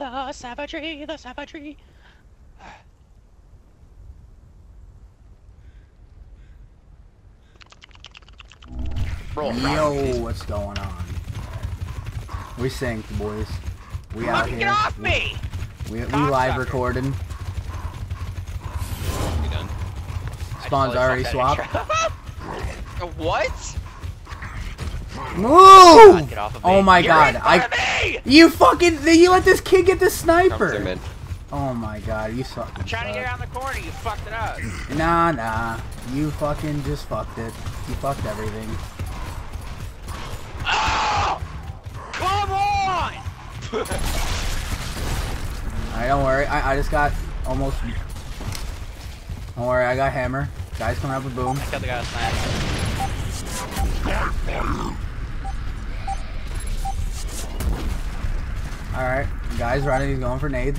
The savagery, the savagery. Roll. Yo, what's going on? We synced, boys. We out Fucking here. get off me! We, we live Cocksucker. recording. Spawn's already swapped. What? Move! Get off of oh me. Oh my You're god, in front I. of me! You fucking. You let this kid get the sniper! zoom. Oh my god, you suck. I'm trying to get around the corner, you fucked it up. Nah, nah. You fucking just fucked it. You fucked everything. Oh! Come on! Alright, don't worry. I, I just got almost. Don't worry, I got hammer. Guys coming up with boom. Got the guy smash. Alright, guys running, he's going for nades.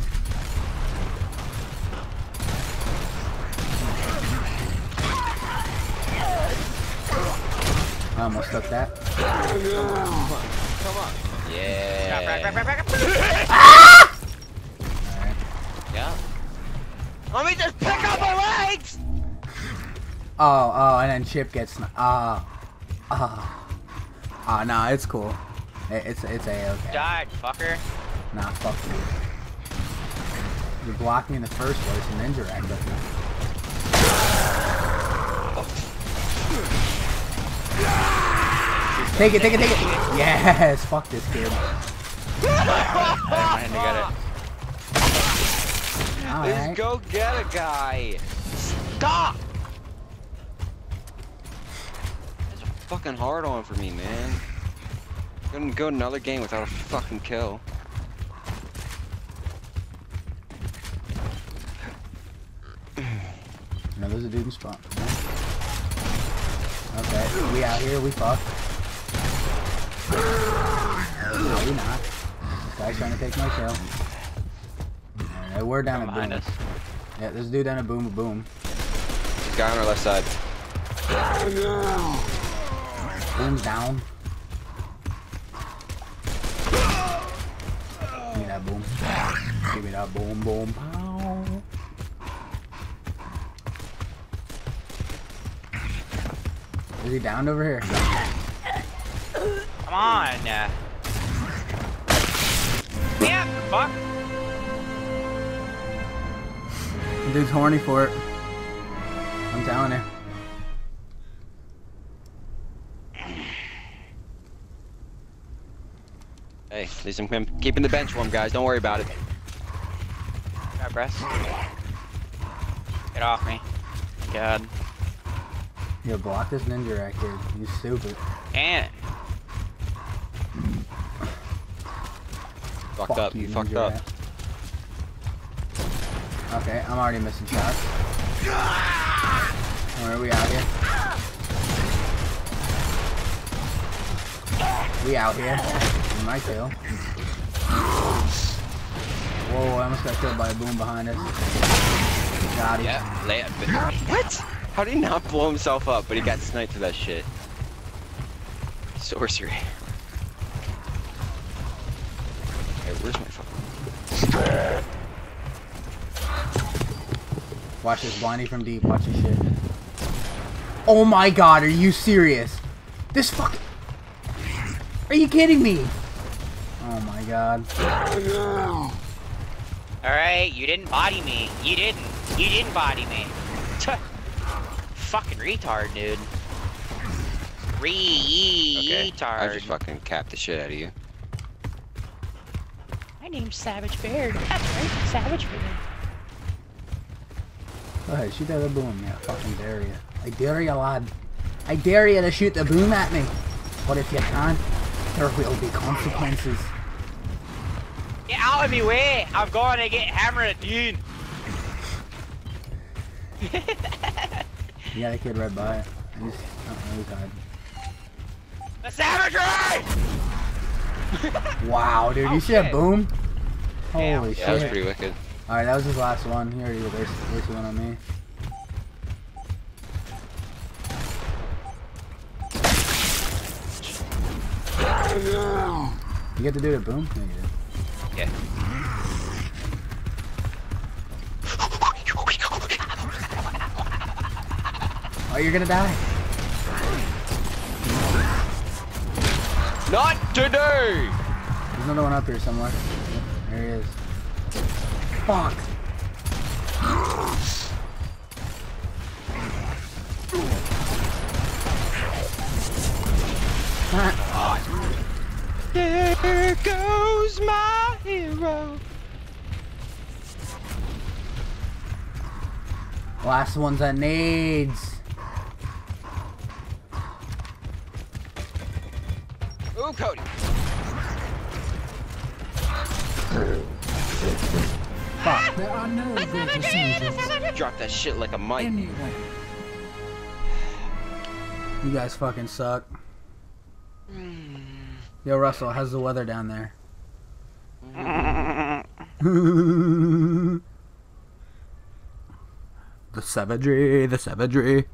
I almost took that. Come on. Yeah. Alright. Yeah. Let me just pick up my legs! Oh, oh, and then Chip gets. Ah. Ah. Ah, nah, it's cool. It, it's it's a okay. Died, fucker. Nah, fuck you. You're blocking in the first place and indirect with me. Take it, take it, take it! Yes! Fuck this kid. I it. Let's go get a guy. Stop! That's a fucking hard on for me, man. Couldn't go another game without a fucking kill. There's a dude in spawn. Okay, we out here, we fuck. No, we not. This guy's trying to take my kill. Alright, we're down at boom. Behind us. Yeah, there's a dude down at boom boom. Guy on our left side. Boom's down. Give me that boom. Give me that boom boom pow. Is he downed over here? Come on. Yeah, fuck. Dude's horny for it. I'm telling you. Hey, at least I'm I'm keeping the bench warm, guys. Don't worry about it. Grab breast. Get off me. God. Yo, block this ninja right here. You stupid. And Fucked Fuck up. you, You fucked up. rat. Okay, I'm already missing shots. Ah! Where are we out here? We out here. You might kill. Whoa, I almost got killed by a boom behind us. Got him. Yeah, lay it. What? How did he not blow himself up, but he got sniped for that shit? Sorcery. Hey, where's my fucking... Watch this blindy from deep. Watch this shit. Oh my god, are you serious? This fucking. Are you kidding me? Oh my god. Alright, you didn't body me. You didn't. You didn't body me. Tuh. Fucking retard, dude. Okay, Retard. I just fucking capped the shit out of you. My name's Savage Beard. That's right, Savage Beard. Go ahead, shoot that other boom. Yeah, fucking dare you. I dare you, lad. I dare you to shoot the boom at me. But if you can't, there will be consequences. Get out of me way! I'm going to get hammered again. Yeah, that kid right by it. He's, oh, he's hiding. The savagery! Wow, dude, you see Okay. that boom? Damn. Holy Yeah, that was pretty wicked. Alright, that was his last one. He already wasted, wasted one on me. You get to do the boom? No, you did. Yeah. Oh, you're gonna die. Not today! There's another one up here somewhere. There he is. Fuck. There goes my hero. Last one's at nades. Ooh, Cody. Fuck. There are no greater soldiers Drop that shit like a mic. anywhere. You guys fucking suck. Hmm. Yo, Russell, how's the weather down there? the savagery, the savagery.